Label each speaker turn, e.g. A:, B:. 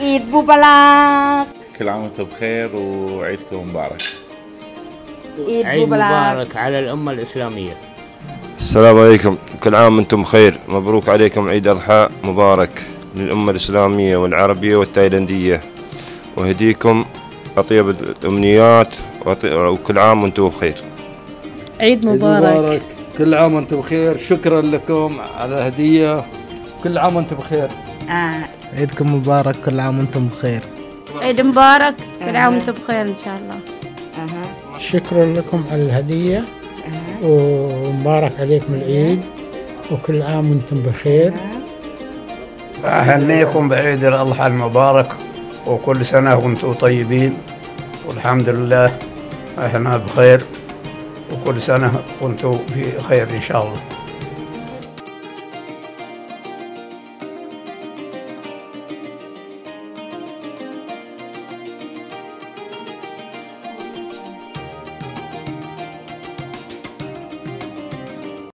A: عيد مبارك.
B: كل عام وأنتم بخير وعيدكم مبارك.
A: عيد
C: عيد
A: مبارك.
C: مبارك على الأمة الإسلامية.
D: السلام عليكم. كل عام وأنتم بخير. مبروك عليكم عيد أضحى مبارك للأمة الإسلامية والعربية والتايلندية. وهديكم أطيب الأمنيات وأط- وكل عام وأنتم بخير.
E: عيد
F: عيد
E: مبارك.
F: كل عام وأنتم بخير. شكرا لكم على الهدية. كل عام وأنتم بخير.
A: آه.
G: عيدكم مبارك. كل عام وأنتم بخير.
E: عيد مبارك. كل عام
A: أها.
E: وأنتم بخير إن شاء الله.
A: أها.
H: شكرا لكم على الهدية. ومبارك عليكم العيد وكل عام وأنتم بخير.
I: أهنيكم بعيد الأضحى المبارك وكل سنة وأنتم طيبين. والحمد لله إحنا بخير وكل سنة وأنتم في خير إن شاء الله.